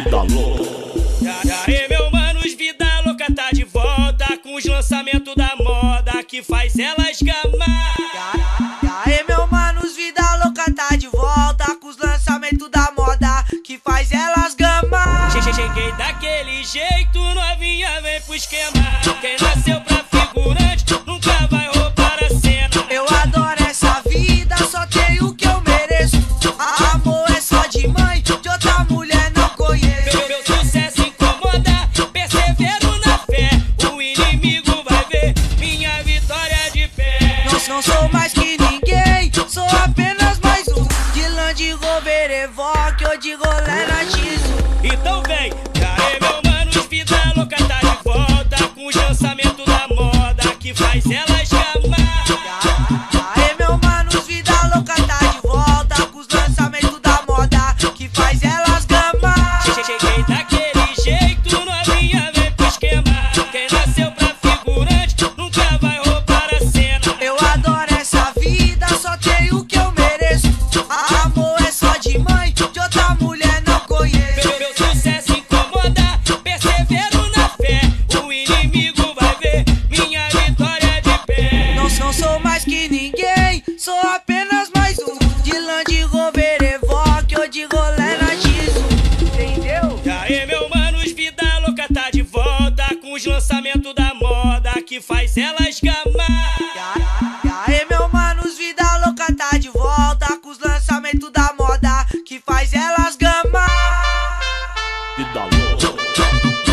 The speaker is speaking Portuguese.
vida louca. E aí, meu mano, os vida louca tá de volta com os lançamentos da moda que faz elas gamar. E aí, meu mano, os vida louca tá de volta com os lançamentos da moda que faz elas gamar. Cheguei daquele jeito, novinha, vem pro esquema. Não sou mais que ninguém, sou apenas mais um. De Land Rover Evoque ou de rolê na Então vem, traê meu mano, tá vida louca tá de volta. Com os lançamentos da moda que faz elas chamar. Traê meu mano, vida louca tá de volta. Com os lançamentos da moda que faz elas gamar. Cheguei daquele jeito, novinha é vem pro esquema. Quem nasceu pra figurante nunca vai. os lançamentos da moda que faz elas gamar. E aí, meu mano, os vida louca tá de volta com os lançamentos da moda que faz elas gamar. Vida louca.